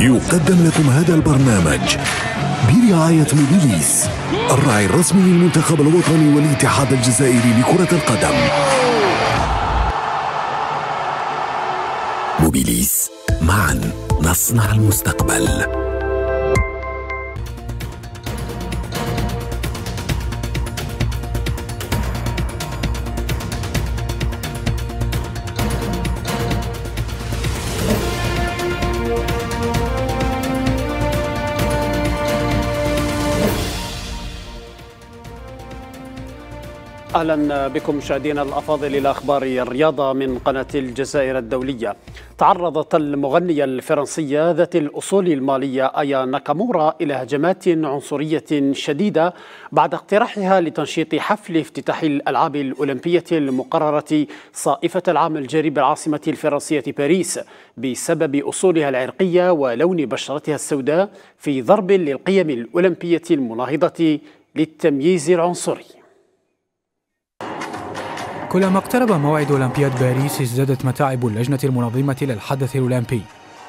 يقدم لكم هذا البرنامج برعاية موبيليس الراعي الرسمي للمنتخب الوطني والاتحاد الجزائري لكرة القدم. موبيليس معا نصنع المستقبل. أهلا بكم مشاهدينا الأفاضل إلى أخبار الرياضة من قناة الجزائر الدولية. تعرضت المغنية الفرنسية ذات الأصول المالية آيا ناكامورا إلى هجمات عنصرية شديدة بعد اقتراحها لتنشيط حفل افتتاح الألعاب الأولمبية المقررة صائفة العام الجاري بالعاصمة الفرنسية باريس بسبب أصولها العرقية ولون بشرتها السوداء في ضرب للقيم الأولمبية المناهضة للتمييز العنصري. كلما اقترب موعد أولمبياد باريس ازدادت متاعب اللجنة المنظمة للحدث الأولمبي.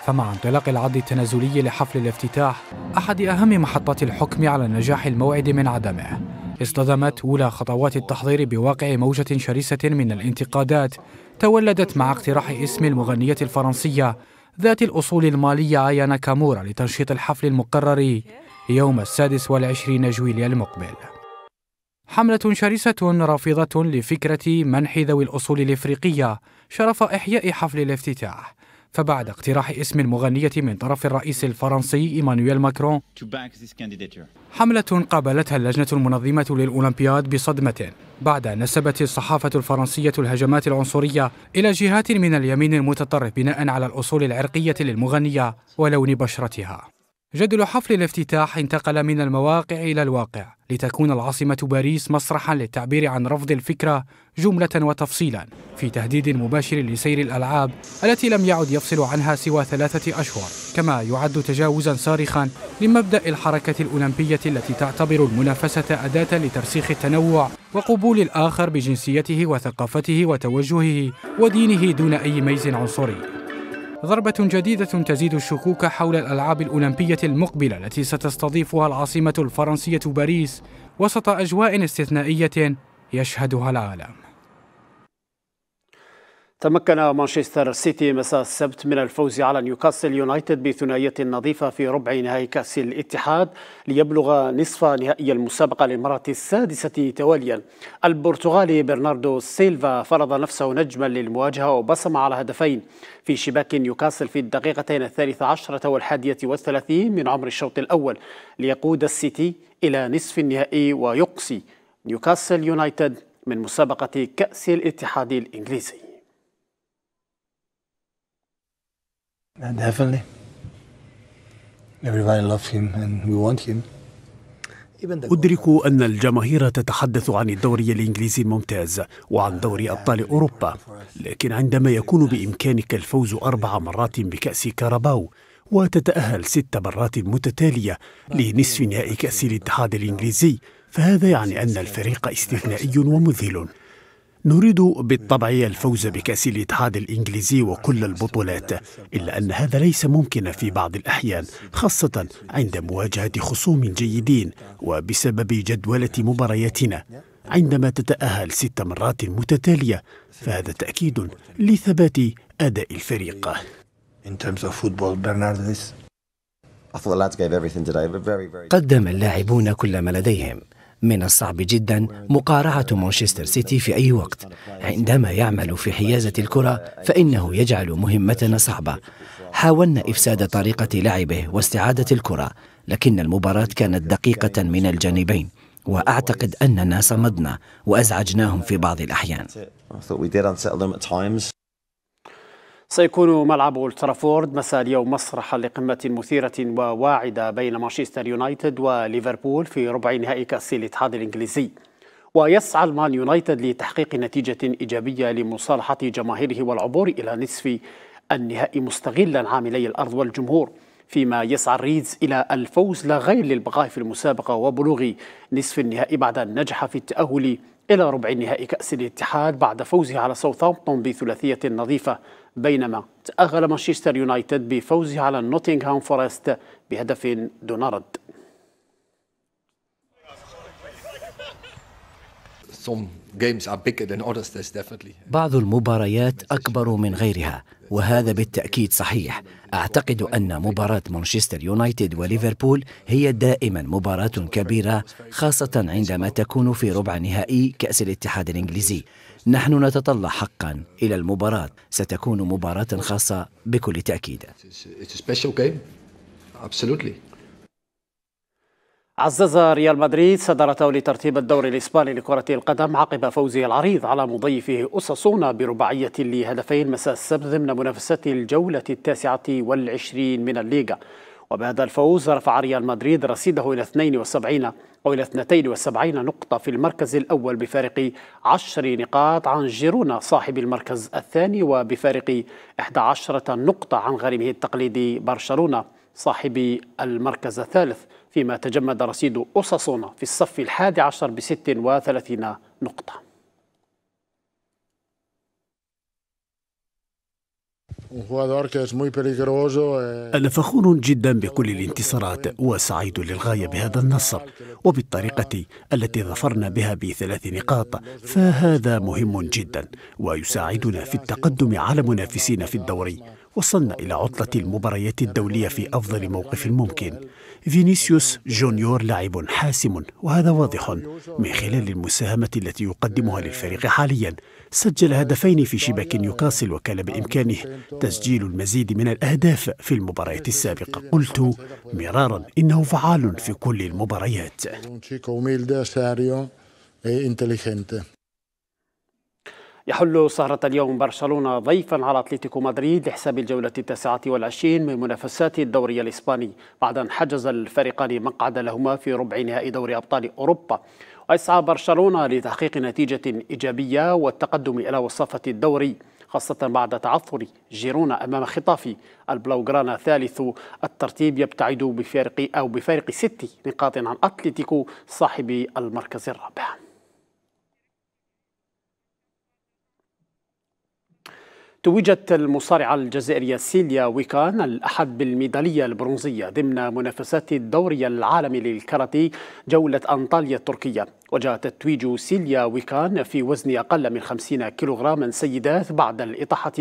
فمع انطلاق العرض التنازلي لحفل الافتتاح أحد أهم محطات الحكم على نجاح الموعد من عدمه. اصطدمت أولى خطوات التحضير بواقع موجة شرسة من الانتقادات. تولدت مع اقتراح اسم المغنية الفرنسية ذات الأصول المالية آيا ناكامورا لتنشيط الحفل المقرر يوم السادس والعشرين جويليا المقبل. حملة شرسة رافضة لفكرة منح ذوي الأصول الإفريقية شرف إحياء حفل الافتتاح. فبعد اقتراح اسم المغنية من طرف الرئيس الفرنسي إيمانويل ماكرون حملة قابلتها اللجنة المنظمة للأولمبياد بصدمة بعد أن نسبت الصحافة الفرنسية الهجمات العنصرية إلى جهات من اليمين المتطرف بناء على الأصول العرقية للمغنية ولون بشرتها. جدل حفل الافتتاح انتقل من المواقع إلى الواقع لتكون العاصمة باريس مسرحا للتعبير عن رفض الفكرة جملة وتفصيلا في تهديد مباشر لسير الألعاب التي لم يعد يفصل عنها سوى ثلاثة أشهر كما يعد تجاوزا صارخا لمبدأ الحركة الأولمبية التي تعتبر المنافسة أداة لترسيخ التنوع وقبول الآخر بجنسيته وثقافته وتوجهه ودينه دون أي ميز عنصري. ضربة جديدة تزيد الشكوك حول الألعاب الأولمبية المقبلة التي ستستضيفها العاصمة الفرنسية باريس وسط أجواء استثنائية يشهدها العالم. تمكن مانشستر سيتي مساء السبت من الفوز على نيوكاسل يونايتد بثنائية نظيفة في ربع نهائي كأس الاتحاد ليبلغ نصف نهائي المسابقة للمرة السادسة تواليا. البرتغالي برناردو سيلفا فرض نفسه نجما للمواجهة وبصم على هدفين. في شباك نيوكاسل في الدقيقتين الثالثة عشرة والحادية والثلاثين من عمر الشوط الأول ليقود السيتي إلى نصف النهائي ويقصي نيوكاسل يونايتد من مسابقة كأس الاتحاد الإنجليزي. Definitely. Everybody loves him and we want him. أدرك أن الجماهير تتحدث عن الدوري الإنجليزي الممتاز وعن دوري أبطال أوروبا لكن عندما يكون بإمكانك الفوز أربع مرات بكأس كاراباو وتتأهل ست مرات متتالية لنصف نهائي كأس الاتحاد الإنجليزي فهذا يعني أن الفريق استثنائي ومذهل نريد بالطبع الفوز بكأس الاتحاد الإنجليزي وكل البطولات إلا أن هذا ليس ممكنا في بعض الأحيان خاصة عند مواجهة خصوم جيدين وبسبب جدولة مبارياتنا. عندما تتأهل ست مرات متتالية فهذا تأكيد لثبات أداء الفريق. قدم اللاعبون كل ما لديهم. من الصعب جدا مقارعة مانشستر سيتي في أي وقت. عندما يعمل في حيازة الكرة فإنه يجعل مهمتنا صعبة. حاولنا إفساد طريقة لعبه واستعادة الكرة لكن المباراة كانت دقيقة من الجانبين وأعتقد أننا صمدنا وأزعجناهم في بعض الأحيان. سيكون ملعب اولترافورد مساء اليوم مسرحا لقمة مثيرة وواعدة بين مانشستر يونايتد وليفربول في ربع نهائي كأس الاتحاد الإنجليزي. ويسعى المان يونايتد لتحقيق نتيجة إيجابية لمصالحة جماهيره والعبور إلى نصف النهائي مستغلا عاملي الأرض والجمهور. فيما يسعى الريدز إلى الفوز لا غير للبقاء في المسابقة وبلوغ نصف النهائي بعد أن نجح في التأهل إلى ربع نهائي كأس الاتحاد بعد فوزه على ساوثامبتون بثلاثية نظيفة بينما تأهل مانشستر يونايتد بفوزه على نوتنغهام فورست بهدف دون رد. بعض المباريات أكبر من غيرها وهذا بالتأكيد صحيح. أعتقد أن مباراة مانشستر يونايتد وليفربول هي دائما مباراة كبيرة خاصة عندما تكون في ربع نهائي كأس الاتحاد الإنجليزي. نحن نتطلع حقا إلى المباراة. ستكون مباراة خاصة بكل تأكيد. عزز ريال مدريد صدارته لترتيب الدوري الإسباني لكرة القدم عقب فوزه العريض على مضيفه أساسونا برباعية لهدفين مساء السبت ضمن منافسات الجولة التاسعة والعشرين من الليغا. وبهذا الفوز رفع ريال مدريد رصيده إلى 72 أو إلى 72 نقطة في المركز الأول بفارق 10 نقاط عن جيرونا صاحب المركز الثاني وبفارق 11 نقطة عن غريمه التقليدي برشلونة صاحب المركز الثالث. فيما تجمد رصيد أوساسونا في الصف الحادي عشر بست وثلاثين نقطة. أنا فخور جدا بكل الانتصارات وسعيد للغاية بهذا النصر. وبالطريقة التي ظفرنا بها بثلاث نقاط فهذا مهم جدا ويساعدنا في التقدم على منافسين في الدوري. وصلنا إلى عطلة المباريات الدولية في أفضل موقف ممكن. فينيسيوس جونيور لاعب حاسم وهذا واضح من خلال المساهمة التي يقدمها للفريق حاليا. سجل هدفين في شباك نيوكاسل وكان بإمكانه تسجيل المزيد من الأهداف في المباريات السابقة. قلت مرارا إنه فعال في كل المباريات. يحل سهرة اليوم برشلونة ضيفا على أتلتيكو مدريد لحساب الجولة التاسعة والعشرين من منافسات الدوري الإسباني بعد أن حجز الفريقان مقعد لهما في ربع نهائي دوري أبطال أوروبا. ويسعى برشلونة لتحقيق نتيجة إيجابية والتقدم إلى وصافة الدوري خاصة بعد تعثر جيرونا أمام خطافي. البلوغرانا ثالث الترتيب يبتعد بفارق أو بفارق ست نقاط عن أتلتيكو صاحب المركز الرابع. توجت المصارعة الجزائرية سيليا ويكان الأحد بالميدالية البرونزية ضمن منافسات الدوري العالمي للكاراتيه جولة أنطاليا التركية. وجاء تتويج سيليا ويكان في وزن أقل من 50 كيلوغراما سيدات بعد الإطاحة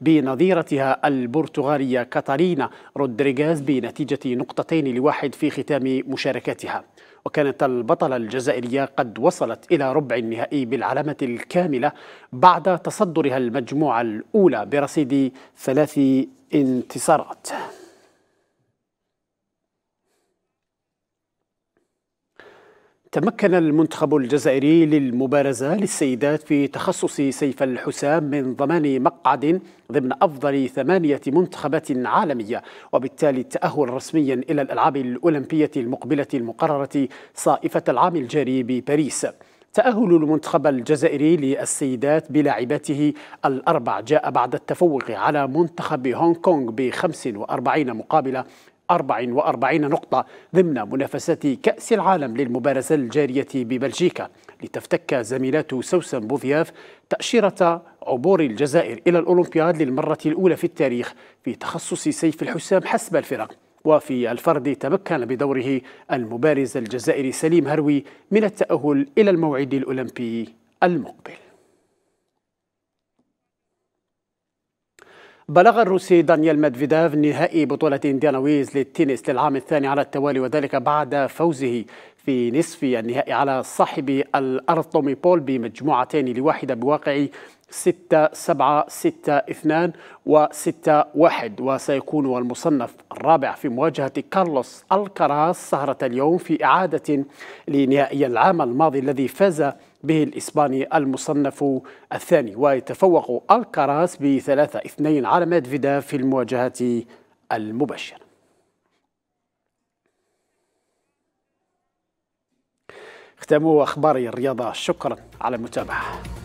بنظيرتها البرتغالية كاتارينا رودريغاز بنتيجة نقطتين لواحد في ختام مشاركتها وكانت البطلة الجزائرية قد وصلت إلى ربع النهائي بالعلامة الكاملة بعد تصدرها المجموعة الأولى برصيد ثلاث انتصارات. تمكن المنتخب الجزائري للمبارزة للسيدات في تخصص سيف الحسام من ضمان مقعد ضمن أفضل ثمانية منتخبات عالمية وبالتالي التأهل رسميا إلى الألعاب الأولمبية المقبلة المقررة صائفة العام الجاري بباريس. تأهل المنتخب الجزائري للسيدات بلاعباته الأربع جاء بعد التفوق على منتخب هونغ كونغ ب 45 مقابل 44 نقطة ضمن منافسات كأس العالم للمبارزة الجارية ببلجيكا. لتفتك زميلات سوسن بوفياف تأشيرة عبور الجزائر إلى الأولمبياد للمرة الأولى في التاريخ في تخصص سيف الحسام حسب الفرق. وفي الفرد تمكن بدوره المبارز الجزائري سليم هروي من التأهل إلى الموعد الأولمبي المقبل. بلغ الروسي دانييل ميدفيديف نهائي بطولة انديانا ويز للتنس للعام الثاني على التوالي وذلك بعد فوزه في نصف النهائي على صاحب الأرض تومي بول بمجموعتين لواحدة بواقع ستة سبعة ستة اثنان وستة واحد. وسيكون المصنف الرابع في مواجهة كارلوس ألكاراس سهرة اليوم في إعادة لنهائي العام الماضي الذي فاز به الإسباني المصنف الثاني ويتفوق الكراس بثلاثة اثنين على ميدفيدا في المواجهة المباشرة. ختموا أخبار الرياضة شكرا على المتابعة.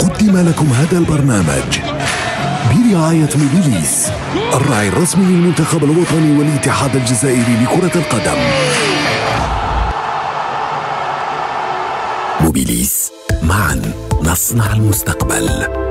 قدم لكم هذا البرنامج برعاية موبيليس الراعي الرسمي للمنتخب الوطني والاتحاد الجزائري لكرة القدم. موبيليس معا نصنع المستقبل.